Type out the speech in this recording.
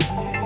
Yeah.